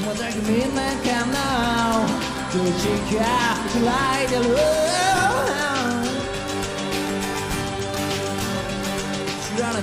Mostra que me manca não Que eu te quero Que lá e de luz Tirando a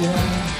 yeah.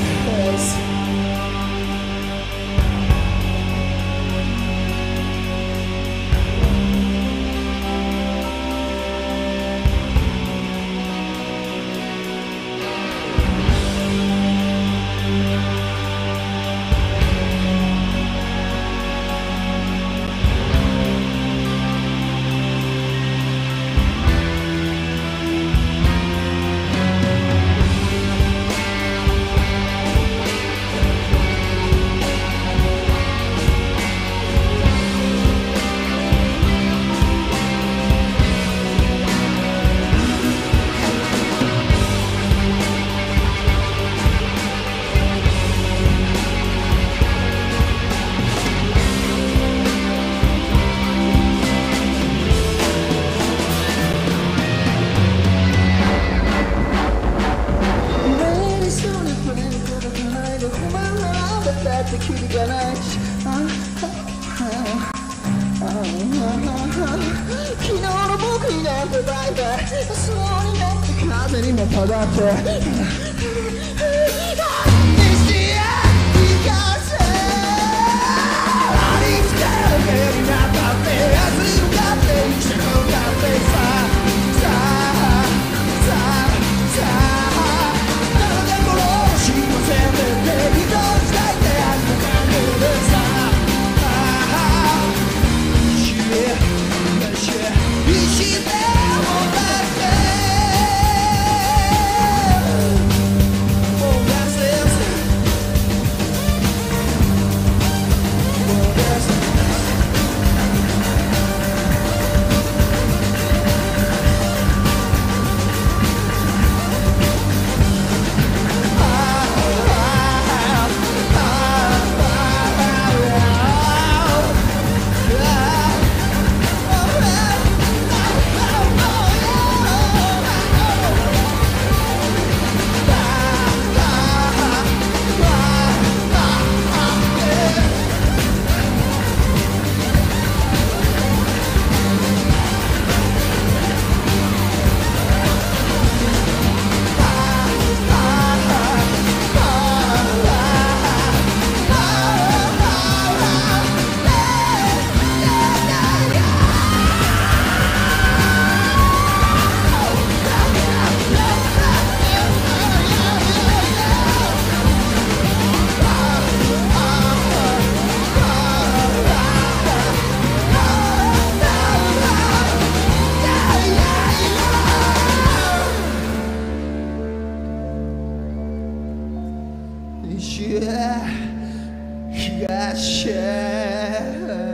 昨日の僕になん。てバカそうになって風にも届だて yeah, yeah, yeah.